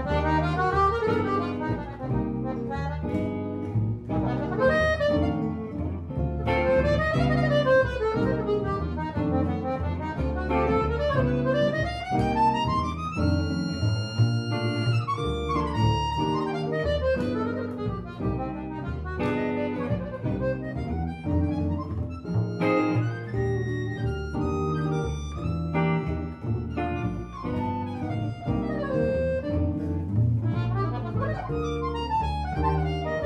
Bye. Música